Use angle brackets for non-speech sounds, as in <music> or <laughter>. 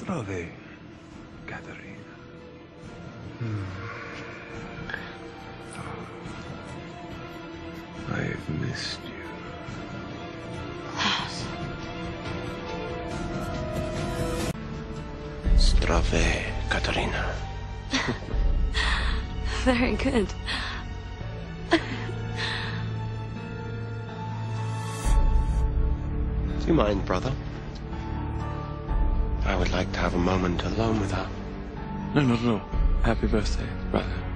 Zdravei, Katerina. Hmm. I've missed you. Zdravei, Katerina. <laughs> Very good. Do you mind, brother? I would like to have a moment alone with her. No, no, no. Happy birthday, brother.